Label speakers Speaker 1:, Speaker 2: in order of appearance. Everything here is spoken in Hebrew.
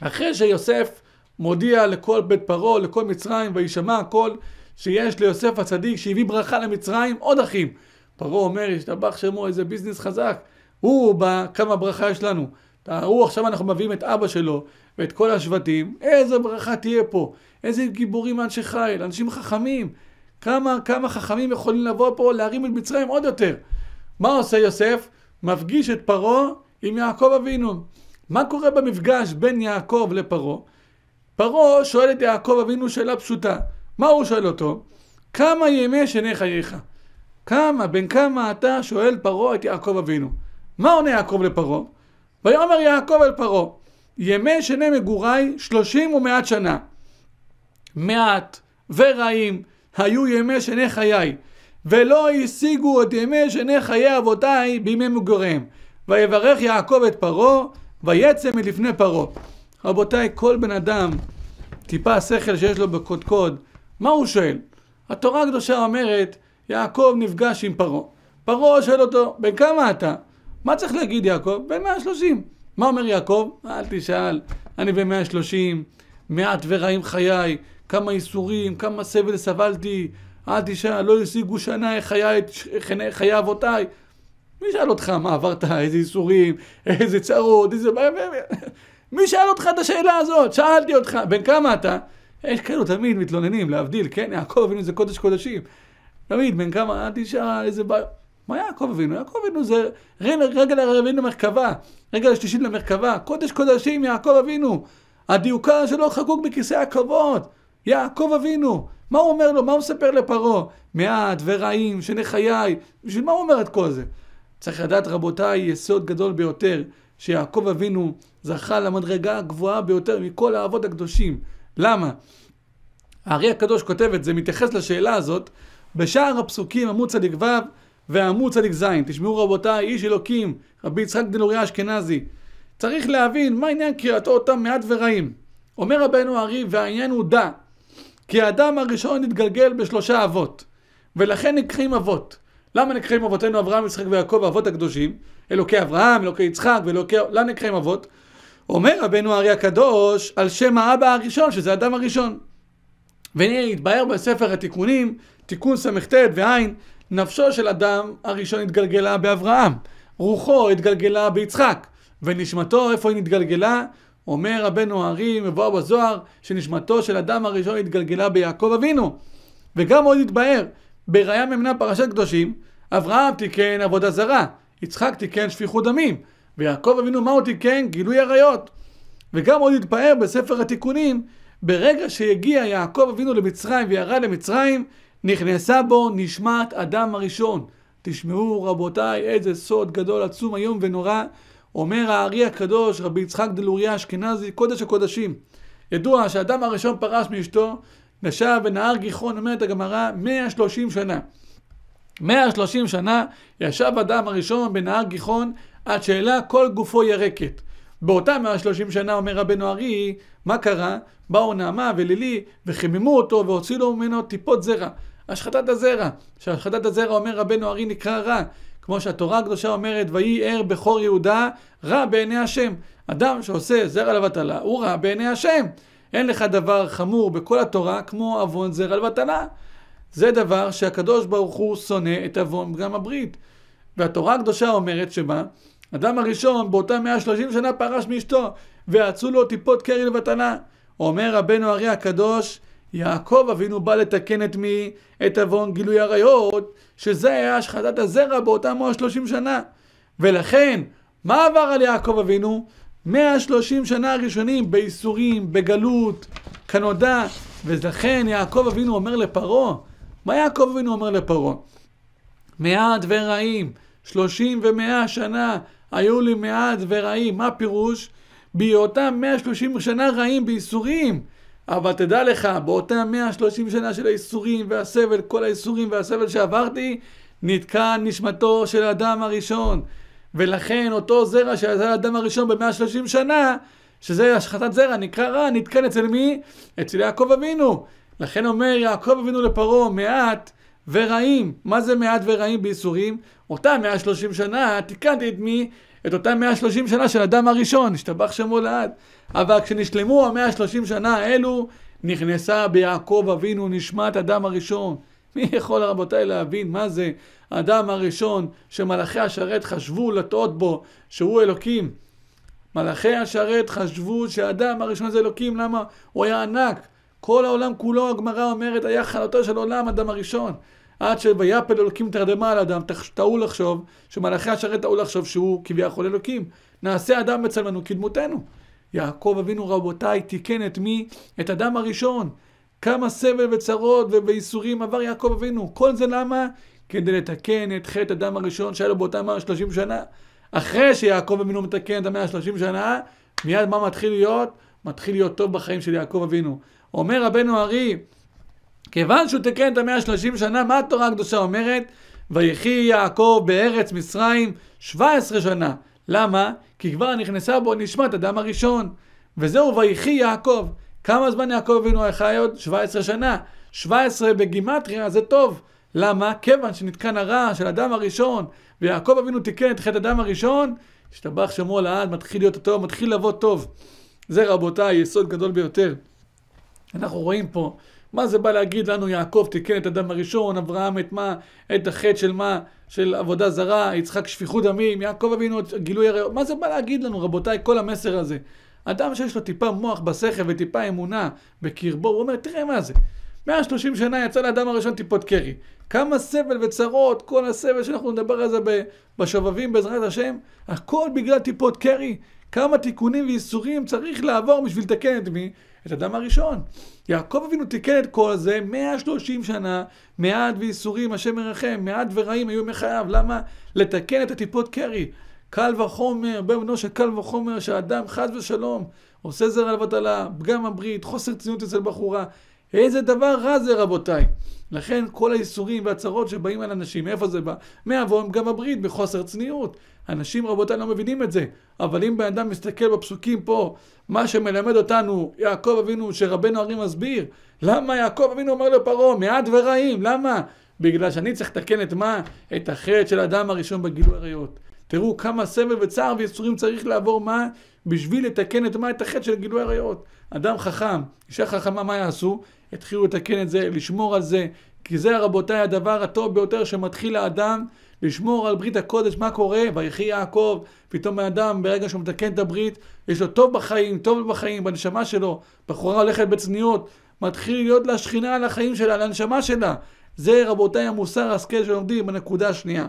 Speaker 1: אחרי שיוסף מודיע לכל בית פרעה, לכל מצרים, וישמע הכל שיש ליוסף הצדיק שהביא ברכה למצרים, עוד אחים. פרעה אומר, ישתבח שמו, איזה ביזנס חזק. הוא בא, כמה ברכה יש לנו. תארו, עכשיו אנחנו מביאים את אבא שלו ואת כל השבטים, איזה ברכה תהיה פה. איזה גיבורים אנשי חיל, אנשים חכמים. כמה, כמה חכמים יכולים לבוא פה להרים את מצרים עוד יותר. מה עושה יוסף? מפגיש את פרעה עם יעקב אבינו. מה קורה במפגש בין יעקב לפרעה? פרעה שואל את יעקב אבינו שאלה פשוטה. מה הוא שואל אותו? כמה ימי שני חייך? כמה, בין כמה אתה שואל פרעה את יעקב אבינו? מה עונה יעקב לפרעה? ויאמר יעקב אל פרעה, ימי שני מגוריי שלושים ומעט שנה. מעט ורעים היו ימי שני חיי, ולא השיגו את ימי שני חיי אבותיי בימי מגוריהם. ויברך יעקב את פרעה, ויצא מלפני פרעה. רבותיי, כל בן אדם, טיפה שכל שיש לו בקודקוד, מה הוא שואל? התורה הקדושה אומרת, יעקב נפגש עם פרעה. פרעה שואל אותו, בן כמה אתה? מה צריך להגיד יעקב? בן 130. מה אומר יעקב? אל תשאל, אני בן 130, מעט ורעים חיי, כמה ייסורים, כמה סבל סבלתי, אל תשאל, לא השיגו שנה חיי, חיי אבותיי. מי שאל אותך מה עברת, איזה ייסורים, איזה צרות, איזה... מי שאל אותך את השאלה הזאת? שאלתי אותך, בן כמה אתה? יש כאלו תמיד מתלוננים, להבדיל, כן? יעקב אבינו זה קודש קודשים. תמיד, בן כמה, אל תשאל, איזה בעיה. מה יעקב אבינו? יעקב אבינו זה רגל הרביעי למרכבה, רגל השלישית למרכבה, קודש קודשים יעקב אבינו. הדיוקה שלו חקוק בכיסא הכבוד, יעקב אבינו. מה הוא אומר לו? מה הוא מספר לפרעה? מעט ורעים, שני חיי. בשביל מה הוא אומר את כל זה? צריך לדעת רבותיי, יסוד גדול ביותר, שיעקב אבינו זכה למדרגה הגבוהה ביותר מכל האבות הקדושים. למה? הארי הקדוש כותב את זה, מתייחס לשאלה הזאת, בשער הפסוקים עמוד צדיק ו' ועמוד צדיק ז'. תשמעו רבותיי, איש אלוקים, רבי יצחק דנוריה אשכנזי. צריך להבין מה עניין קריאתו אותם מעט ורעים. אומר רבנו הארי, והעניין הוא דע, כי האדם הראשון התגלגל בשלושה אבות, ולכן נקראים אבות. למה נקראים אבותינו אברהם, יצחק ויעקב, האבות הקדושים? אלוקי אברהם, אלוקי יצחק ואלוקי... למה נקראים אבות? אומר רבנו הארי הקדוש על שם האבא הראשון, שזה האדם הראשון. והנה התבהר בספר התיקונים, תיקון ס"ט ועין, נפשו של אדם הראשון התגלגלה באברהם, רוחו התגלגלה ביצחק, ונשמתו, איפה היא נתגלגלה? אומר רבנו הארי, מבואר בזוהר, שנשמתו של אדם הראשון התגלגלה ביעקב אבינו. וגם עוד התבהר, בראיה ממנה פרשת קדושים, אברהם תיקן עבודה זרה, יצחק תיקן שפיכות דמים, ויעקב אבינו מה הוא תיקן? גילוי עריות. וגם עוד התפאר בספר התיקונים, ברגע שהגיע יעקב אבינו למצרים וירד למצרים, נכנסה בו נשמת אדם הראשון. תשמעו רבותיי, איזה סוד גדול, עצום, איום ונורא. אומר הארי הקדוש, רבי יצחק דלוריה אשכנזי, קודש הקודשים. ידוע שהאדם הראשון פרש מאשתו, נשב בנהר גיחון, אומרת הגמרא, 130 שנה. 130 שנה ישב אדם הראשון בנהר גיחון עד שאלה כל גופו ירקת. באותם 130 שנה אומר רבנו ארי, מה קרה? באו נעמה ולילי וחיממו אותו והוציאו ממנו טיפות זרע. השחטת הזרע, שהשחטת הזרע אומר רבנו ארי נקרא רע, כמו שהתורה הקדושה אומרת, ויהי ער בכור יהודה, רע בעיני השם. אדם שעושה זרע לבטלה, הוא רע בעיני השם. אין לך דבר חמור בכל התורה כמו עוון זרע לבטלה. זה דבר שהקדוש ברוך הוא שונא את עוון פגם הברית. והתורה הקדושה אומרת שמה? אדם הראשון באותם 130 שנה פרש מאשתו, ועצו לו טיפות קרי לבטלה. אומר רבנו ארי הקדוש, יעקב אבינו בא לתקן את מי? את עוון גילוי עריות, שזה היה השחטת הזרע באותם 130 שנה. ולכן, מה עבר על יעקב אבינו? 130 שנה הראשונים בייסורים, בגלות, כנודע, ולכן יעקב אבינו אומר לפרעה, מה יעקב אבינו אומר לפרעה? מעט ורעים, שלושים ומאה שנה היו לי מעט ורעים, מה פירוש? בהיותם 130 שנה רעים בייסורים. אבל תדע לך, באותם 130 שנה של הייסורים והסבל, כל הייסורים והסבל שעברתי, נתקע נשמתו של האדם הראשון. ולכן אותו זרע שעשה האדם הראשון ב-130 שנה, שזה השחטת זרע, נקרא רע, נתקן אצל מי? אצל יעקב אבינו. לכן אומר יעקב אבינו לפרעה, מעט ורעים. מה זה מעט ורעים בייסורים? אותם 130 שנה תיקנתי את מי? את אותם 130 שנה של אדם הראשון, השתבח שמו לעד. אבל כשנשלמו המאה ה-30 שנה האלו, נכנסה ביעקב אבינו נשמת אדם הראשון. מי יכול רבותיי להבין מה זה האדם הראשון שמלאכי השרת חשבו לטעות בו שהוא אלוקים? מלאכי השרת חשבו שהאדם הראשון זה אלוקים, למה? הוא היה ענק. כל העולם כולו, הגמרא אומרת, היה חלותו של עולם אדם הראשון. עד שויפל אלוקים תרדמה על אדם, טעו לחשוב, שמלאכי השרת טעו לחשוב שהוא כביכול אלוקים. נעשה אדם בצלמנו כדמותנו. יעקב אבינו רבותיי תיקן את מי? את אדם הראשון. כמה סבל וצרות ובייסורים עבר יעקב אבינו. כל זה למה? כדי לתקן את חטא אדם הראשון שהיה לו באותם 130 שנה. אחרי שיעקב אבינו מתקן את המאה ה-30 שנה, מיד מה מתחיל להיות? מתחיל להיות טוב בחיים של יעקב אבינו. אומר רבנו ארי, כיוון שהוא תקן את המאה ה-30 שנה, מה התורה הקדושה אומרת? ויחי יעקב בארץ מצרים 17 שנה. למה? כי כבר נכנסה בו נשמת אדם הראשון. וזהו ויחי יעקב. כמה זמן יעקב אבינו חי עוד? 17 שנה. 17 בגימטריה זה טוב. למה? כיוון שנתקן הרע של אדם הראשון, ויעקב אבינו תיקן את חטא אדם הראשון, השתבח שמו לעד, מתחיל להיות טוב, מתחיל לבוא טוב. זה רבותיי, יסוד גדול ביותר. אנחנו רואים פה, מה זה בא להגיד לנו, יעקב תיקן את אדם הראשון, אברהם את מה, את החטא של מה, של עבודה זרה, יצחק שפיכות דמים, יעקב אבינו גילוי הרי... מה זה בא להגיד לנו, רבותיי, כל המסר הזה? אדם שיש לו טיפה מוח בשכל וטיפה אמונה בקרבו, הוא אומר, תראה מה זה. 130 שנה יצא לאדם הראשון טיפות קרי. כמה סבל וצרות, כל הסבל שאנחנו נדבר על זה בשובבים בעזרת השם, הכל בגלל טיפות קרי. כמה תיקונים ואיסורים צריך לעבור בשביל לתקן את מי? את אדם הראשון. יעקב אבינו תיקן את כל זה 130 שנה, מעט ואיסורים, השם מרחם, מעט ורעים היו מחייו. למה? לתקן את הטיפות קרי. קל וחומר, בנו של קל וחומר, שאדם חס ושלום עושה זרע לבטלה, פגם הברית, חוסר צניעות אצל בחורה. איזה דבר רע זה רבותיי. לכן כל האיסורים והצרות שבאים על אנשים, מאיפה זה בא? מעוון פגם הברית, בחוסר צניעות. אנשים רבותיי לא מבינים את זה. אבל אם בן אדם מסתכל בפסוקים פה, מה שמלמד אותנו יעקב אבינו, שרבנו הרי מסביר, למה יעקב אבינו אומר לפרעה, מעט ורעים, למה? בגלל שאני צריך לתקן את מה? את החטא של האדם הראשון בגילוי עריות. תראו כמה סבל וצער וייסורים צריך לעבור מה? בשביל לתקן את מה? את החטא של גילוי עריות. אדם חכם, אישה חכמה, מה יעשו? יתחילו לתקן את זה, לשמור על זה, כי זה רבותיי הדבר הטוב ביותר שמתחיל האדם לשמור על ברית הקודש, מה קורה? ויחי יעקב, פתאום האדם ברגע שהוא מתקן את הברית, יש לו טוב בחיים, טוב בחיים, בנשמה שלו, בחורה הולכת בצניעות, מתחיל להיות לה שכינה על החיים שלה, על הנשמה שלה. זה רבותיי המוסר ההשכל שלומדים בנקודה השנייה.